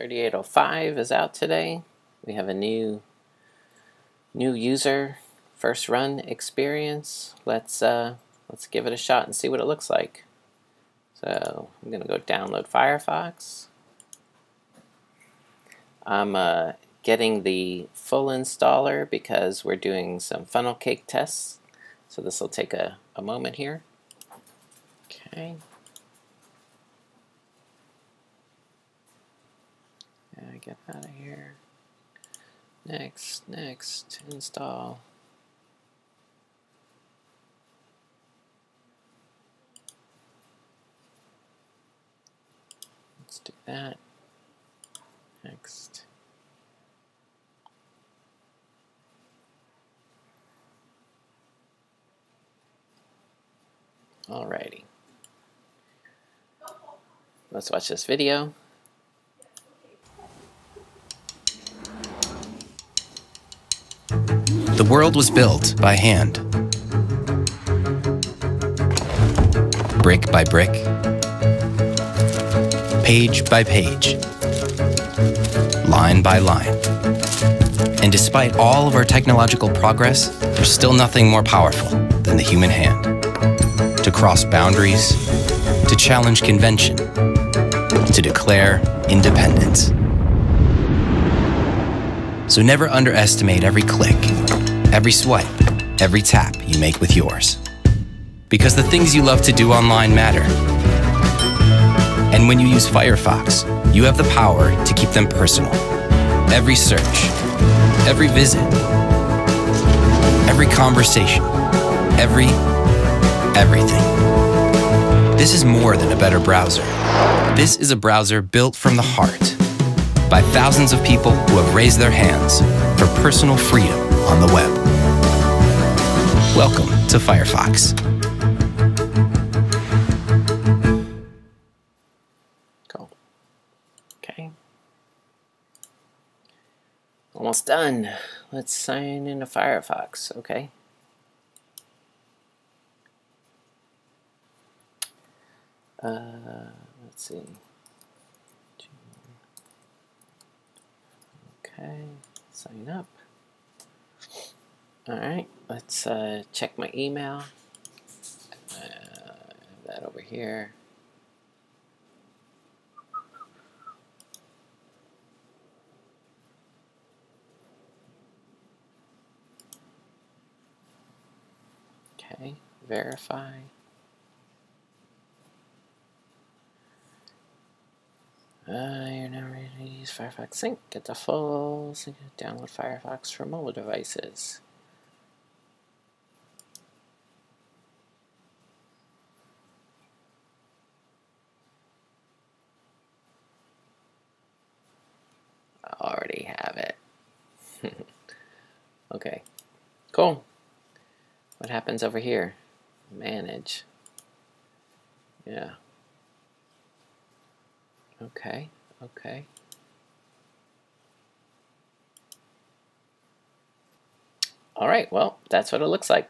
3805 is out today. We have a new new user first run experience. Let's uh, let's give it a shot and see what it looks like. So I'm gonna go download Firefox. I'm uh, getting the full installer because we're doing some funnel cake tests. So this will take a, a moment here. Okay. Get out of here. Next, next, install. Let's do that. Next. Alrighty. Let's watch this video. The world was built by hand. Brick by brick. Page by page. Line by line. And despite all of our technological progress, there's still nothing more powerful than the human hand. To cross boundaries, to challenge convention, to declare independence. So never underestimate every click, every swipe, every tap you make with yours. Because the things you love to do online matter. And when you use Firefox, you have the power to keep them personal. Every search, every visit, every conversation, every everything. This is more than a better browser. This is a browser built from the heart by thousands of people who have raised their hands for personal freedom on the web. Welcome to Firefox. Cool. Okay. Almost done. Let's sign into Firefox, okay? Uh, let's see. Okay, sign up. All right, let's uh, check my email. Uh, that over here. Okay, verify. Uh, you're now ready to use Firefox Sync. Get the full sync. Download Firefox for mobile devices. I already have it. okay, cool. What happens over here? Manage. Yeah. Okay, okay. All right, well, that's what it looks like.